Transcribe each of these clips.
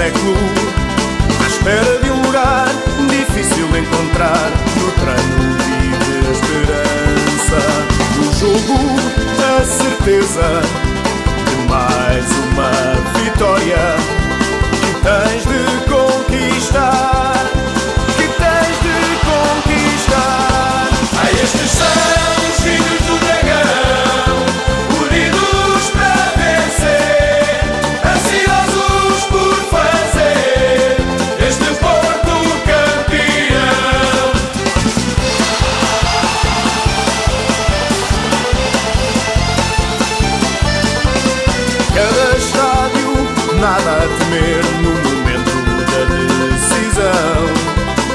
século À espera de um lugar difícil de encontrar No trano vive a esperança. No jogo, a certeza nada a temer no momento da decisão.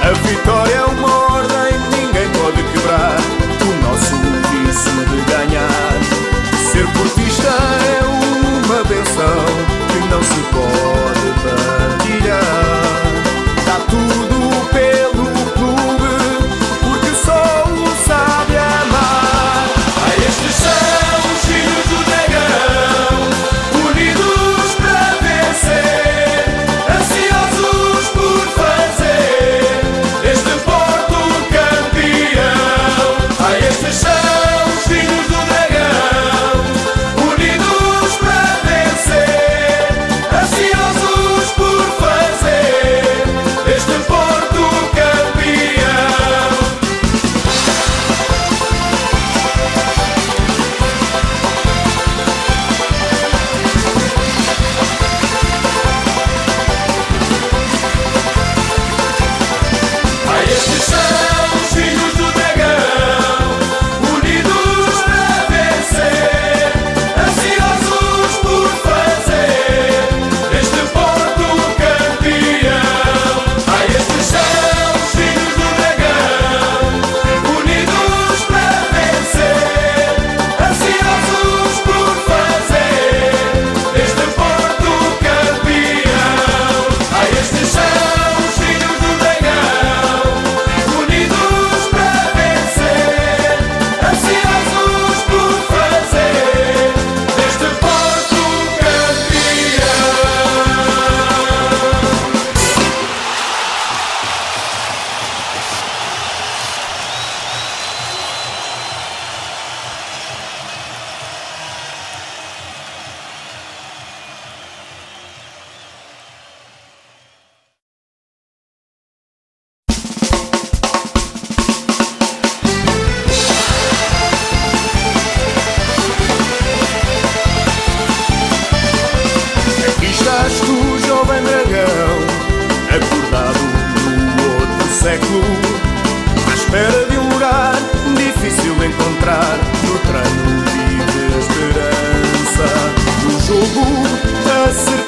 A vitória é uma ordem, ninguém pode quebrar o nosso vício de ganhar. Ser portista é uma benção que não se pode parar.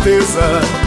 certeza.